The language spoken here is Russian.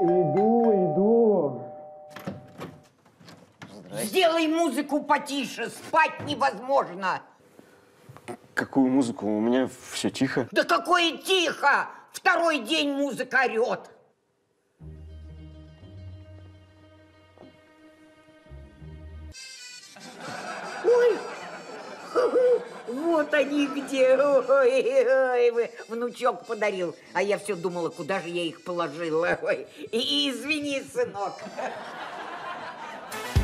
Иду, иду. Сделай музыку потише, спать невозможно. Какую музыку? У меня все тихо. Да какое тихо! Второй день музыка орет. Вот они где. Ой, ой, вы- внучок подарил. А я все думала, куда же я их положила. Ой, и извини, сынок.